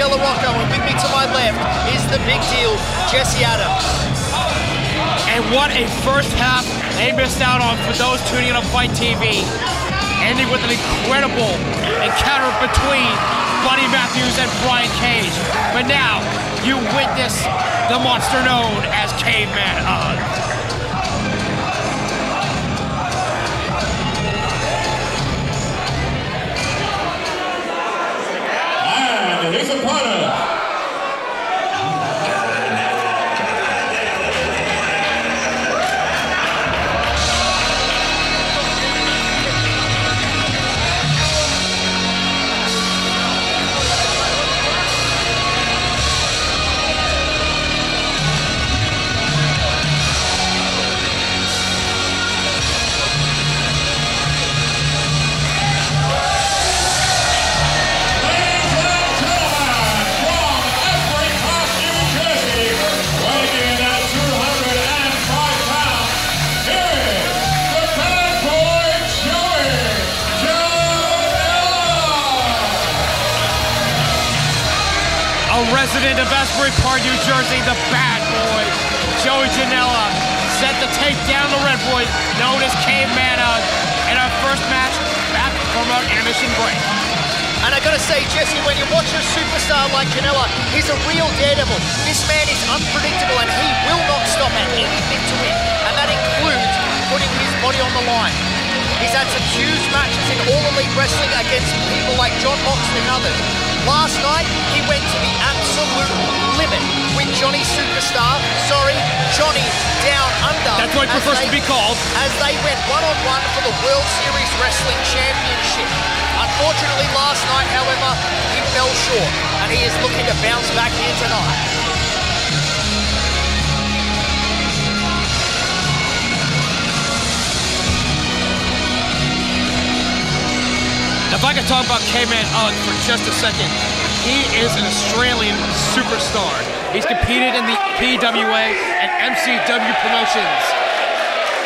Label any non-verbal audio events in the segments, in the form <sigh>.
Rocca, and with me to my left is the big deal, Jesse Adams. And what a first half they missed out on for those tuning in on Fight TV. Ending with an incredible encounter between Buddy Matthews and Brian Cage. But now, you witness the monster known as Caveman Ugg. His opponent, resident Park, New Jersey, the bad boy, Joey Janela, set to take down the Red Boy, known as Caveman Ugg, in our first match back from our intermission break. And I gotta say, Jesse, when you watch a superstar like Janela, he's a real daredevil. This man is unpredictable and he will not stop at anything to win. And that includes putting his body on the line. He's had some huge matches in All Elite Wrestling against people like Jon Moxley and others. Last night, he went to the absolute limit with Johnny Superstar. Sorry, Johnny Down Under. That's what he prefers they, to be called. As they went one-on-one for the World Series Wrestling Championship. Unfortunately, last night, however, he fell short, and he is looking to bounce back here tonight. If I could talk about Caveman Ugg for just a second, he is an Australian superstar. He's competed in the PWA and MCW promotions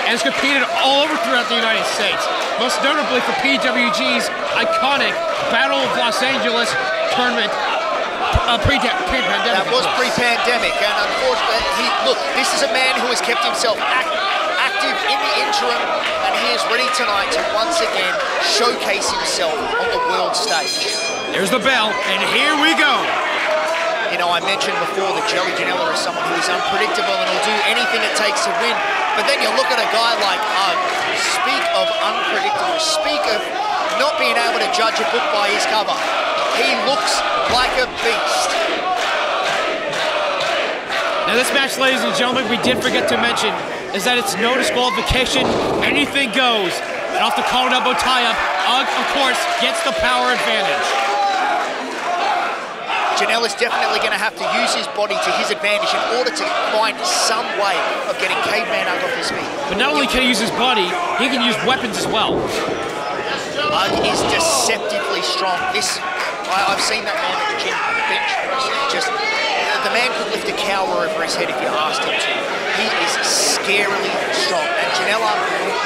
and has competed all over throughout the United States, most notably for PWG's iconic Battle of Los Angeles tournament uh, pre-pandemic. That was pre-pandemic, and unfortunately, he, look, this is a man who has kept himself active in the interim, and he is ready tonight to once again showcase himself on the world stage. There's the bell, and here we go. You know, I mentioned before that Joey Janela is someone who is unpredictable and will do anything it takes to win. But then you look at a guy like Ugg, speak of unpredictable, speak of not being able to judge a book by his cover. He looks like a beast. Now this match, ladies and gentlemen, we did forget to mention, is that it's no disqualification, anything goes. And off the collar elbow tie-up, Ugg, of course, gets the power advantage. Janela is definitely going to have to use his body to his advantage in order to find some way of getting Caveman Ugg off his feet. But not only can he use his body, he can use weapons as well. Ugg is deceptively strong. This, I, have seen that man at the gym bench just the man could lift a cow over his head if you asked him to. He is scarily strong. And Janela,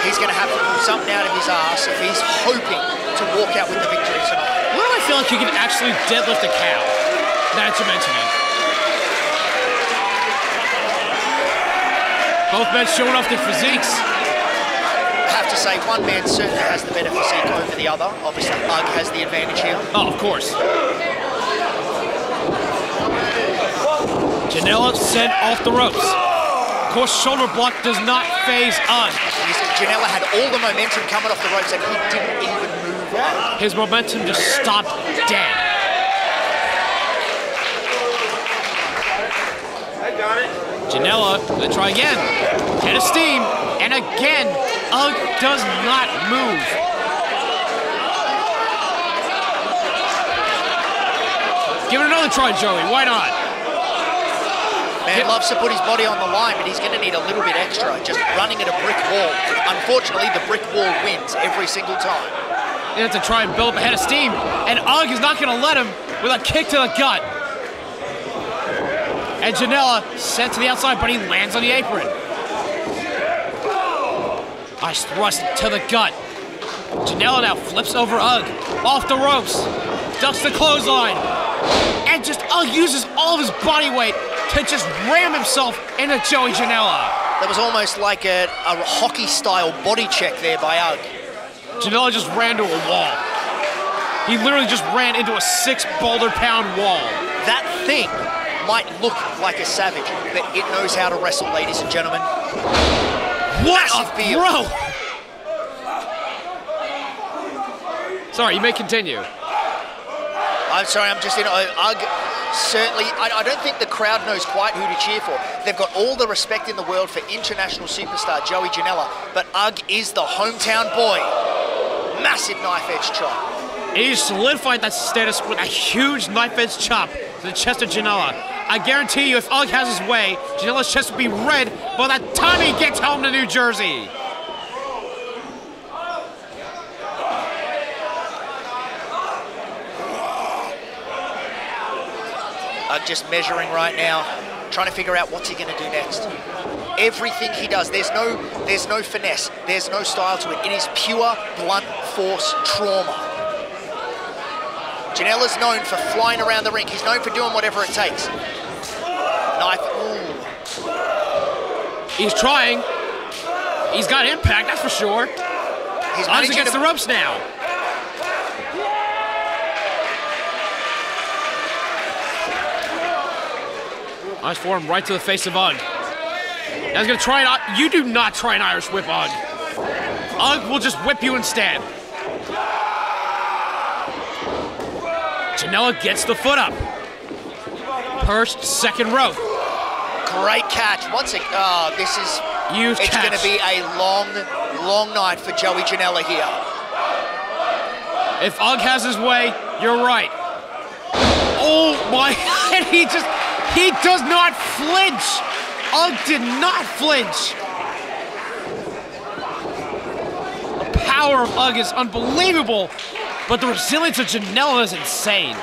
he's going to have to pull something out of his ass if he's hoping to walk out with the victory tonight. Where do I feel like he can actually deadlift a cow? Now that you mention it. Both men showing off their physiques. I have to say, one man certainly has the better physique over the other. Obviously, Ugg has the advantage here. Oh, of course. Janela sent off the ropes. Of course, shoulder block does not phase Ugg. Janela had all the momentum coming off the ropes and he didn't even move on. His momentum just stopped dead. I got it. Janela, gonna try again. Get a steam, and again, Ugg does not move. Give it another try, Joey. Why not? Man loves to put his body on the line, but he's going to need a little bit extra, just running at a brick wall. Unfortunately, the brick wall wins every single time. He has to try and build up a head of steam, and Ugg is not going to let him with a kick to the gut. And Janela sent to the outside, but he lands on the apron. Nice thrust to the gut. Janela now flips over Ugg, off the ropes, ducks the clothesline, and just Ugg uses all of his body weight to just ram himself into Joey Janela. That was almost like a, a hockey-style body check there by Ugg. Janela just ran to a wall. He literally just ran into a six boulder pound wall. That thing might look like a savage, but it knows how to wrestle, ladies and gentlemen. What Massive a throw! Sorry, you may continue. I'm sorry, I'm just in. Ugg certainly. I, I don't think the crowd knows quite who to cheer for. They've got all the respect in the world for international superstar Joey Janela, but Ugg is the hometown boy. Massive knife edge chop. He solidified that status with a huge knife edge chop to the chest of Janela. I guarantee you, if Ugg has his way, Janela's chest will be red by the time he gets home to New Jersey. Ugg just measuring right now, trying to figure out what's he going to do next. Everything he does, there's no, there's no finesse, there's no style to it. It is pure blunt force trauma. Janela's known for flying around the ring. He's known for doing whatever it takes. Knife. Ooh. He's trying. He's got impact, that's for sure. He's managing against the ropes now. Nice form right to the face of Ugg. Now he's gonna try an. You do not try an Irish whip, Ugg. Ugg will just whip you instead. Janela gets the foot up. Perched second rope. Great catch. Once again, oh, uh, this is. Huge It's catch. going to be a long, long night for Joey Janela here. If Ugg has his way, you're right. Oh my, <laughs> and he just, he does not flinch. Ugg did not flinch. The power of Ugg is unbelievable, but the resilience of Janela is insane.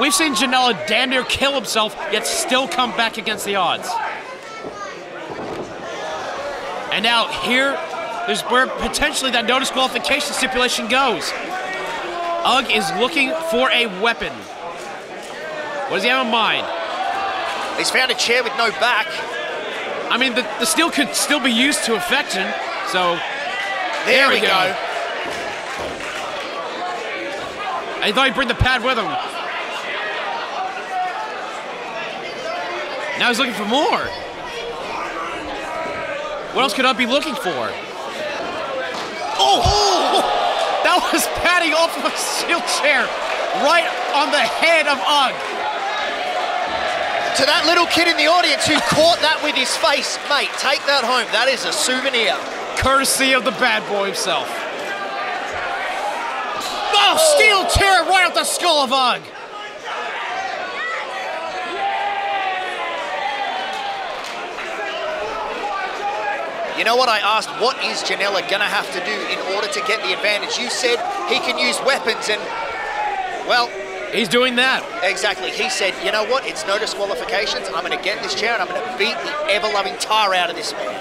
We've seen Janela damn near kill himself, yet still come back against the odds. And now here is where potentially that no disqualification stipulation goes. Ugg is looking for a weapon. What does he have in mind? He's found a chair with no back. I mean, the, the steel could still be used to affection, so There, There we we go. go. I thought he'd bring the pad with him. Now he's looking for more. What else could I be looking for? Oh! That was patting off of a steel chair right on the head of Ugg. To that little kid in the audience who caught that with his face, mate, take that home. That is a souvenir. courtesy of the bad boy himself. Oh, oh steel chair right off the skull of Ugg. You know what I asked? What is Janela going to have to do in order to get the advantage? You said he can use weapons, and, well, He's doing that. exactly. He said, you know what? It's no disqualifications. I'm going to get this chair and I'm going to beat the ever loving tar out of this man.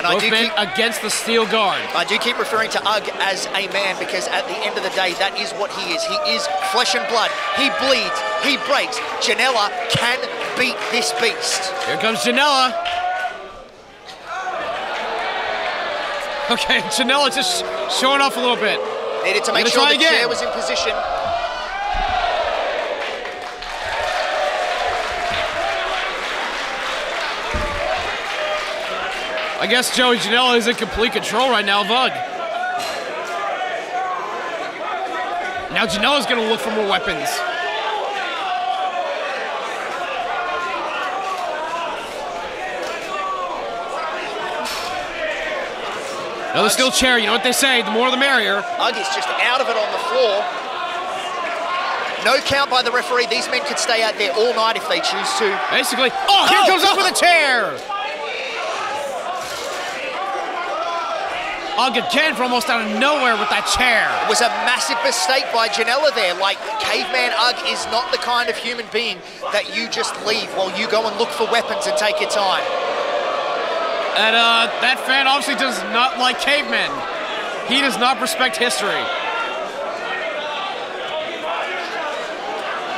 And I do, men keep, against the steel guard. I do keep referring to Ugg as a man because at the end of the day, that is what he is. He is flesh and blood. He bleeds. He breaks. Janela can beat this beast. Here comes Janela. Okay, Janela just showing off a little bit. Needed to make sure the again. chair was in position. I guess Joey Janela is in complete control right now of Ugg. Now Janela's gonna look for more weapons. Another steel chair, you know what they say, the more the merrier. Ugg is just out of it on the floor. No count by the referee. These men could stay out there all night if they choose to. Basically, oh, here Oh, comes oh. up with a chair. Ugg again from almost out of nowhere with that chair. It was a massive mistake by Janela there. Like, Caveman Ugg is not the kind of human being that you just leave while you go and look for weapons and take your time. And uh, that fan obviously does not like cavemen. He does not respect history.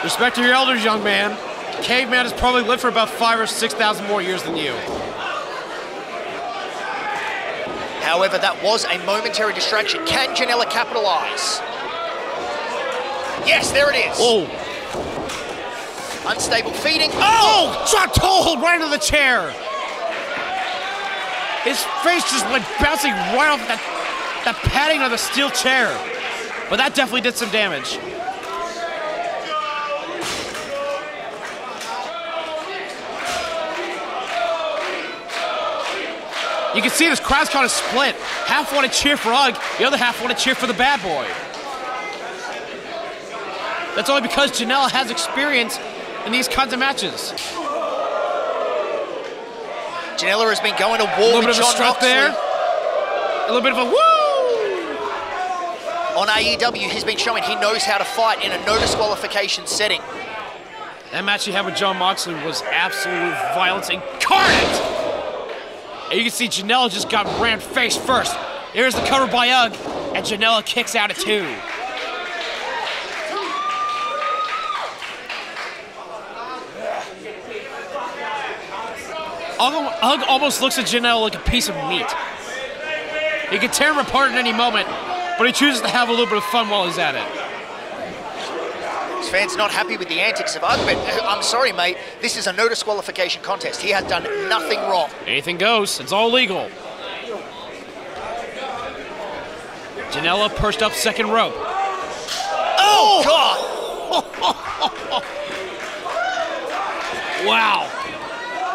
Respect to your elders, young man. Caveman has probably lived for about five or six thousand more years than you. However, that was a momentary distraction. Can Janela capitalize? Yes, there it is. Oh, Unstable feeding. oh, oh! dropped hold right into the chair. His face just went bouncing right off that, that padding of the steel chair. But that definitely did some damage. You can see this crowd's kind of split. Half want to cheer for Ugg, the other half want to cheer for the bad boy. That's only because Janela has experience in these kinds of matches. Janela has been going to A war with a Jon Moxley. there. A little bit of a woo! On AEW, he's been showing he knows how to fight in a no disqualification setting. That match he had with Jon Moxley was absolute violence incarnate. And you can see Janela just got ran face first. Here's the cover by Ugg, and Janela kicks out at two. Ugg, almost looks at Janela like a piece of meat. He could tear him apart at any moment, but he chooses to have a little bit of fun while he's at it. Fans not happy with the antics of Ugg, but uh, I'm sorry, mate. This is a no disqualification contest. He has done nothing wrong. Anything goes. It's all legal. Janela perched up second rope. Oh, God! <laughs> Wow.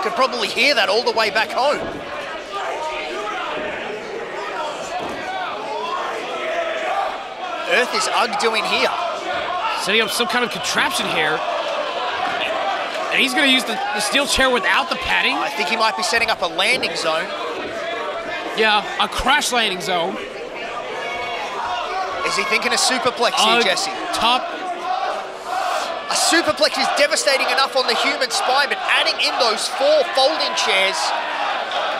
Could probably hear that all the way back home. Earth is Ugg doing here? Setting up some kind of contraption here. And he's going to use the, the steel chair without the padding. I think he might be setting up a landing zone. Yeah, a crash landing zone. Is he thinking a superplex here, uh, Jesse? Top. A superplex is devastating enough on the human spine, but adding in those four folding chairs,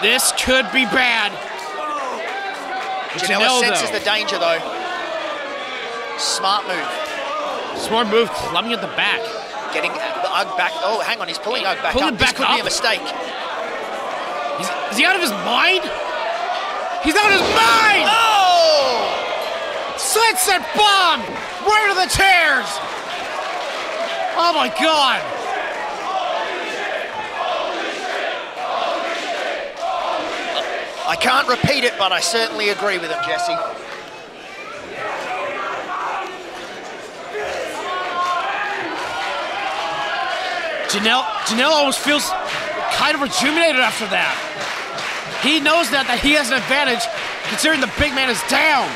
This could be bad. Janela Janela, senses though, the danger though. Smart move. Smart move, clubbing at the back. Getting the Ugg back. Oh, hang on, he's pulling Ugg back Pulling up. This back could be a mistake. He's, is he out of his mind? He's out of his mind! Oh! Sunset bomb! Right to the chairs! Oh my god! I can't repeat it, but I certainly agree with him, Jesse. Janela, Janela almost feels kind of rejuvenated after that. He knows that, that he has an advantage considering the big man is down.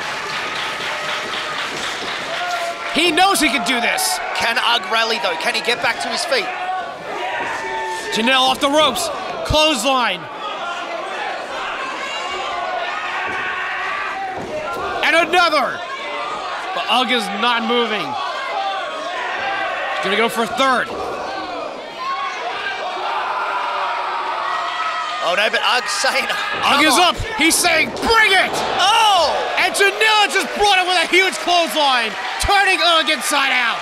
He knows he can do this. Can Ugg rally though? Can he get back to his feet? Janela off the ropes. Clothesline. And another. But Ugg is not moving. He's gonna go for a third. Oh no, but Ugg's saying. Ugg "Come is on." up. He's saying, bring it! Oh! And Janela just brought it with a huge clothesline, turning Ugg inside out.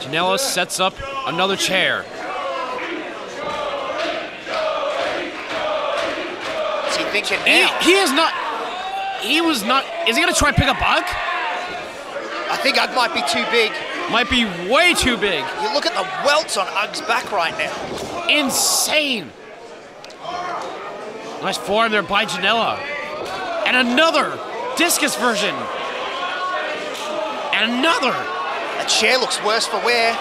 Janela sets up another chair. What's he thinking He, he is not. He was not. Is he gonna try and pick up Ugg? I think Ugg might be too big. Might be way too big. You look at the welts on Ugg's back right now. Insane. Nice forearm there by Janela. And another discus version. And another. The chair looks worse for wear. <laughs>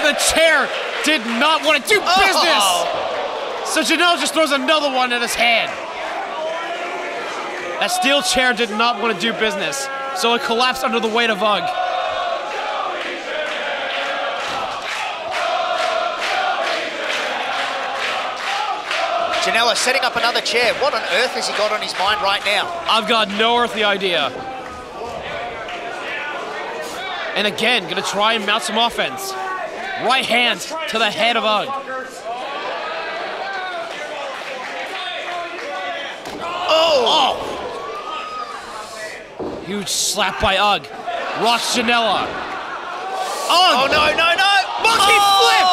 the chair did not want to do oh! business. Oh. So Janela just throws another one at his head. That steel chair did not want to do business, so it collapsed under the weight of Ugg. Janela setting up another chair. What on earth has he got on his mind right now? I've got no earthly idea. And again, gonna try and mount some offense. Right hand to the head of Ugg. Oh! oh. Huge slap by Ugg. Rocks Janela. Oh, no, no, no! Monkey oh! flip!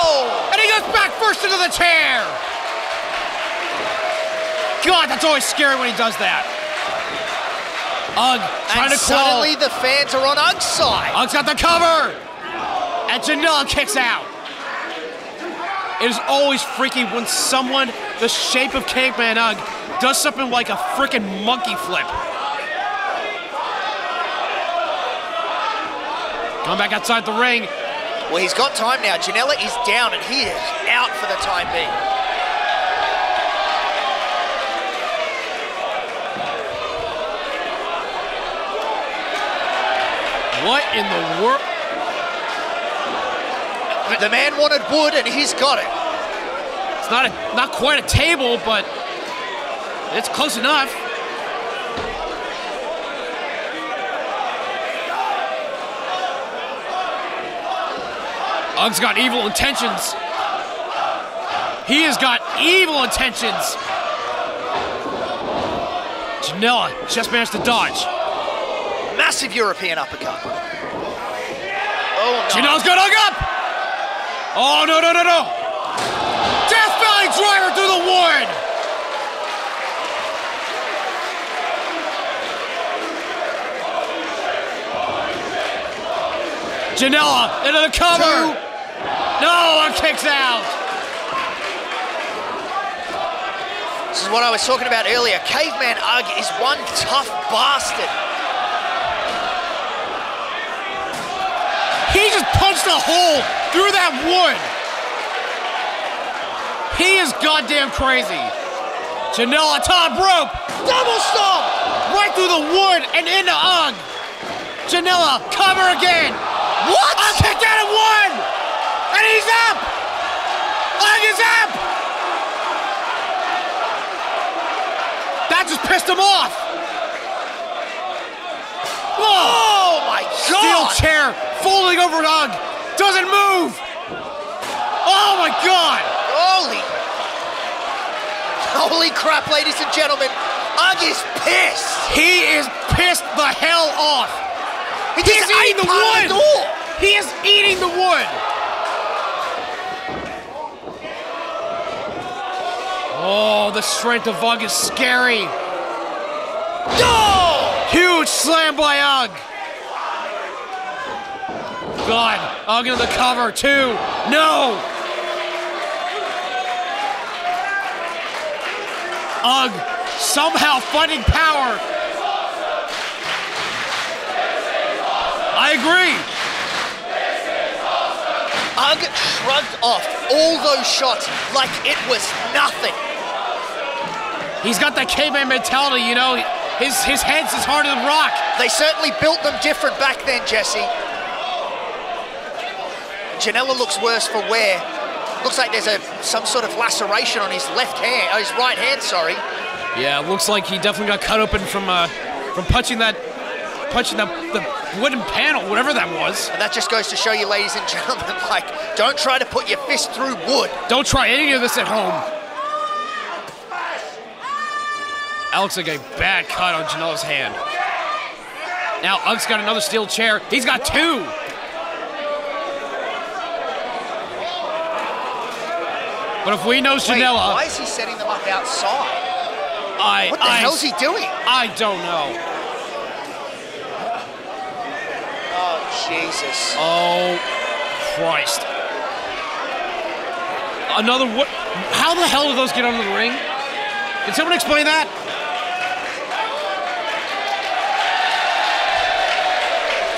And he goes back first into the chair! God, that's always scary when he does that. Ugg trying and to crawl. suddenly the fans are on Ugg's side. Ugg's got the cover! And Janela kicks out. It is always freaky when someone the shape of Caveman Ugg does something like a freaking monkey flip. Come back outside the ring. Well, he's got time now. Janela is down and he is out for the time being. What in the world? The man wanted wood and he's got it. It's not a, not quite a table, but it's close enough. Ugg's got evil intentions. He has got evil intentions. Janela just managed to dodge. Massive European uppercut. Oh, no. Janela's got Ugg up! Oh, no, no, no, no! Death Valley driver through the wood! Janela into the cover! Two. No, it kicks out! This is what I was talking about earlier. Caveman Ugg is one tough bastard. He just punched a hole through that wood. He is goddamn crazy. Janela top rope. Double stomp! Right through the wood and into Ugg. Janela, cover again. What? Ugg kicked out at one. And he's up. Ugg is up. That just pissed him off. Whoa. Oh my god! Steel chair folding over Ugg. Doesn't move. Oh my god. Holy! Holy crap, ladies and gentlemen! Ugg is pissed! He is pissed the hell off. He He's eating the wood. the. He is eating the wood. Oh, the strength of Ugg is scary. No! Huge slam by Ugg. God, Ugg into the cover, too. No! Ugg somehow finding power. I agree. Ugg shrugged off all those shots like it was nothing. He's got that caveman mentality, you know. His his head's as hard as a rock. They certainly built them different back then, Jesse. Janela looks worse for wear. Looks like there's a some sort of laceration on his left hand, oh, his right hand, sorry. Yeah, it looks like he definitely got cut open from uh from punching that punching the, the wooden panel, whatever that was. And that just goes to show you, ladies and gentlemen, <laughs> like, don't try to put your fist through wood. Don't try any of this at home. That looks like a bad cut on Janela's hand. Now Ugg's got another steel chair. He's got two. But if we know Janela, uh, why is he setting them up outside? I What the I, hell's he doing? I don't know. Oh, Jesus. Oh, Christ. Another what? How the hell did those get under the ring? Can someone explain that?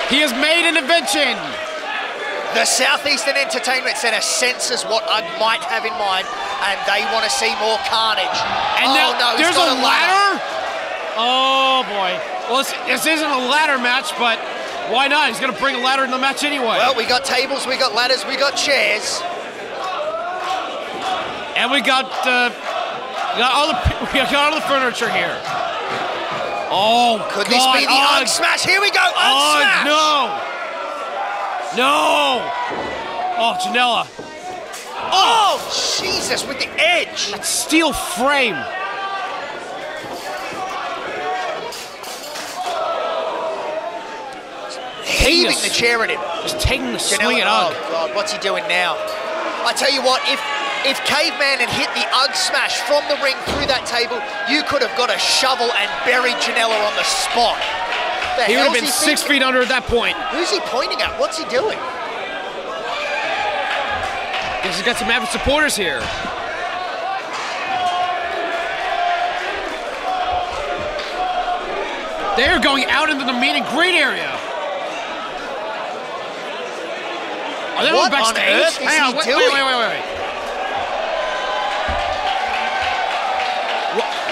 He has made an invention. The Southeastern Entertainment Center senses what Ugg might have in mind, and they want to see more carnage. And oh, now no, there's got a ladder? Oh boy. Well, this, this isn't a ladder match, but why not? He's gonna bring a ladder in the match anyway. Well, we got tables, we got ladders, we got chairs. and we got uh, We got all the <laughs> we got all the furniture here. Oh, Could God, this be the Ugg. Ugg smash? Here we go, Ugg Oh, smash! no! No! Oh, Janela. Oh! oh, Jesus, with the edge. That steel frame. Heaving the chair at him. Just taking the Janela- swing at oh, Ugg. God, what's he doing now? I tell you what, if if Caveman had hit the Ugg smash from the ring through that table, you could have got a shovel and buried Janela on the spot. The He would have been six feet under at that point. Who's he pointing at? What's he doing? Guess he's got some avid supporters here. They're going out into the meet and greet area. Are they What going on backstage? earth is Hang on, wait, wait, wait, wait, wait.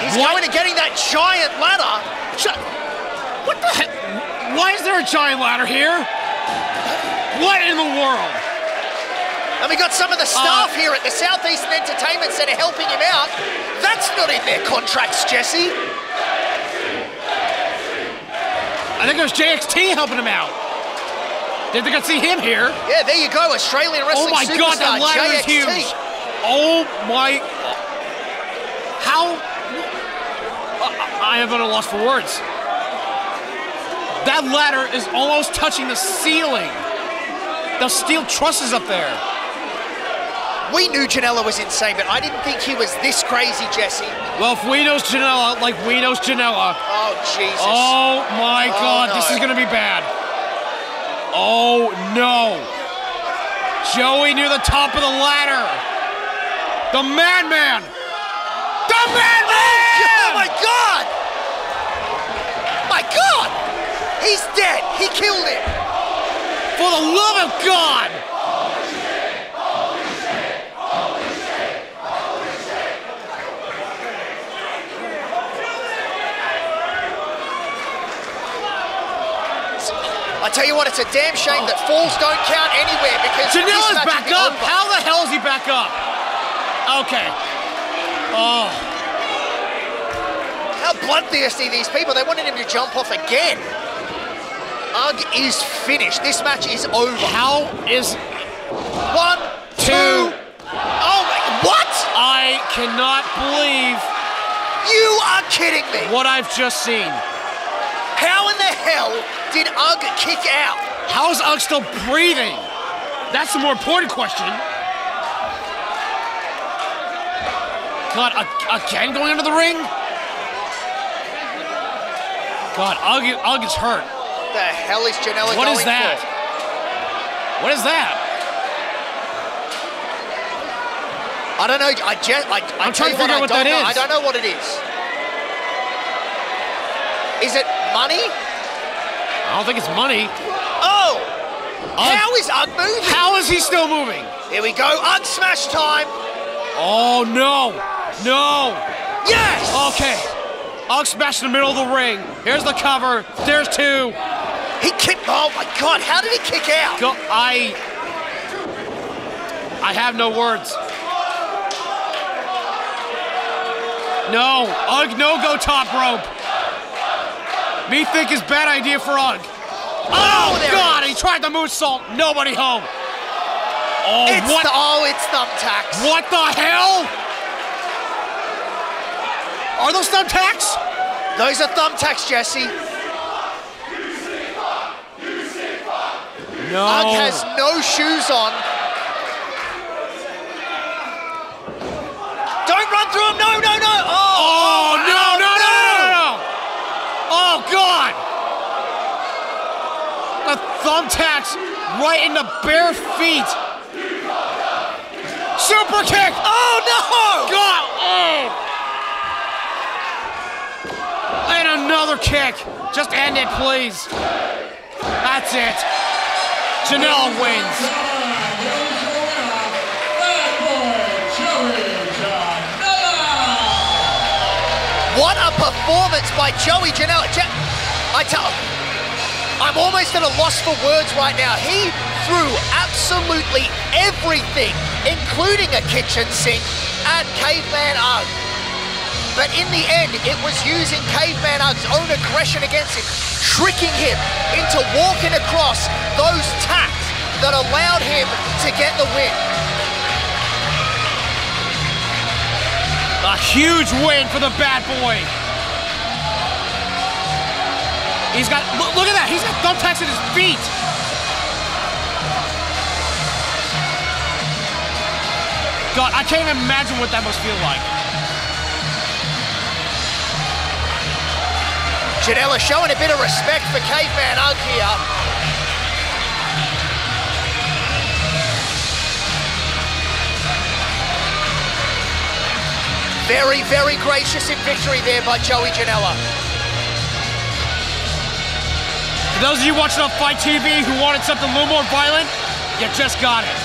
He's What? going to getting that giant ladder. Shut. What the heck? Why is there a giant ladder here? What in the world? And we got some of the Uh, staff here at the Southeastern Entertainment Centre helping him out. That's not in their contracts, Jesse. I think it was JXT helping him out. Didn't think I'd see him here. Yeah, there you go, Australian wrestling. Oh my superstar god, that ladder is JXT. huge. Oh my. How. I I am at a loss for words. That ladder is almost touching the ceiling. The steel trusses up there. We knew Janela was insane, but I didn't think he was this crazy, Jesse. Well, if we knows Janela like we knows Janela, Oh, Jesus. oh my Oh, god, this is gonna be bad. Oh no. Joey near the top of the ladder. The madman. The madman! Oh, my God! My God! He's dead. He killed him. For the love of God! I tell you what, it's a damn shame that falls don't count anywhere because this Janela's back up! over. How the hell is he back up? Okay. Oh, How bloodthirsty these people. They wanted him to jump off again. Ugg is finished. This match is over. how is. One, two. Two. Oh my, what? I cannot believe You are kidding me. what I've just seen. How in the hell did Ugg kick out? How is Ugg still breathing? That's the more important question. God, a- again going into the ring? God, Ugg, Ugg is hurt. What the hell is Janela What is that? for? What is that? I don't know. I just, I, I I'm trying to figure out what don't that know. is. I don't know what it is. Is it money? I don't think it's money. Oh! Ugg- How is Ugg moving? How is he still moving? Here we go. Ugg smash time. Oh no, no. Yes! Okay, Ugg smashed in the middle of the ring. Here's the cover. There's two. He kicked. Oh my God! How did he kick out? Go. I. I have no words. No, Ugg, no go top rope. Me think is bad idea for Ugg. Oh, oh it God! He tried the moonsault. Nobody home. Oh, It's what? the, oh, it's thumbtacks. What the hell? Are those thumbtacks? Those are thumbtacks, Jesse. No. Ugg has no shoes on. Don't run through him. No, no, no. Oh, Oh, no, oh, no, oh, no, no, no, no. Oh, God. The thumbtacks right in the bare feet. Super kick. Oh, no. God. Oh. And another kick. Just end it, please. That's it. Janela wins. What a performance by Joey Janela. Ja- I tell I'm almost at a loss for words right now. He threw absolutely everything, including a kitchen sink, at Caveman Ugg. But in the end, it was using Caveman Ugg's own aggression against him, tricking him into walking across those tacks that allowed him to get the win. A huge win for the bad boy. He's got, look, look at that, he's got thumbtacks at his feet. God, I can't imagine what that must feel like. Janela showing a bit of respect for Caveman Ugg here. Very, very gracious in victory there by Joey Janela. For those of you watching on Fight TV who wanted something a little more violent, you just got it.